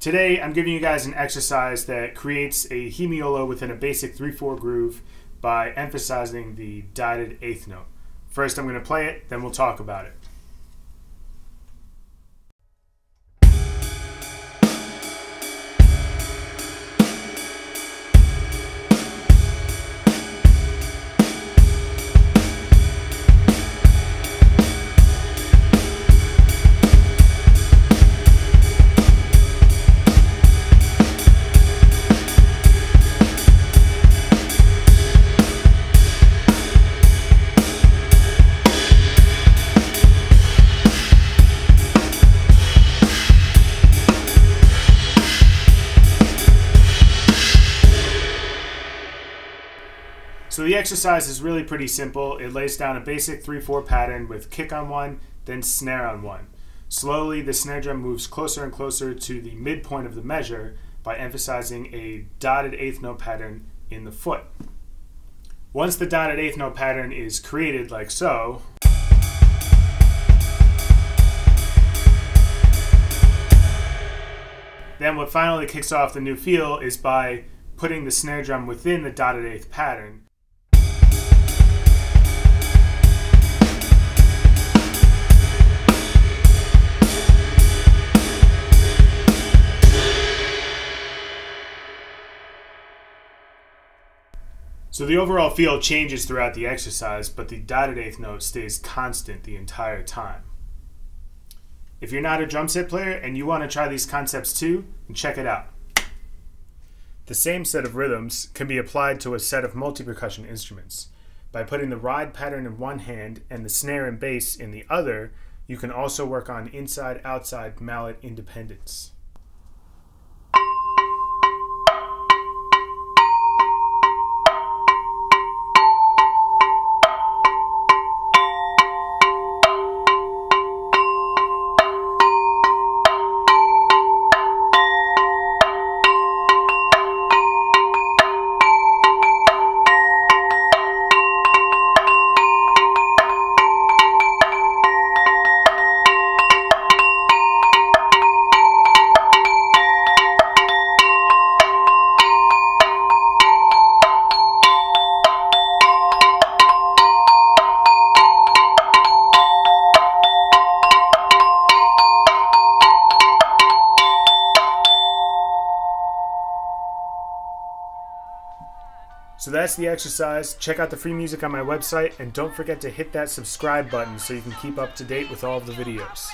Today, I'm giving you guys an exercise that creates a hemiola within a basic 3-4 groove by emphasizing the dotted eighth note. First, I'm going to play it, then we'll talk about it. So the exercise is really pretty simple. It lays down a basic 3-4 pattern with kick on one, then snare on one. Slowly, the snare drum moves closer and closer to the midpoint of the measure by emphasizing a dotted eighth note pattern in the foot. Once the dotted eighth note pattern is created like so, then what finally kicks off the new feel is by putting the snare drum within the dotted eighth pattern So the overall feel changes throughout the exercise, but the dotted eighth note stays constant the entire time. If you're not a drum set player and you want to try these concepts too, check it out. The same set of rhythms can be applied to a set of multi-percussion instruments. By putting the ride pattern in one hand and the snare and bass in the other, you can also work on inside-outside mallet independence. So that's the exercise. Check out the free music on my website and don't forget to hit that subscribe button so you can keep up to date with all of the videos.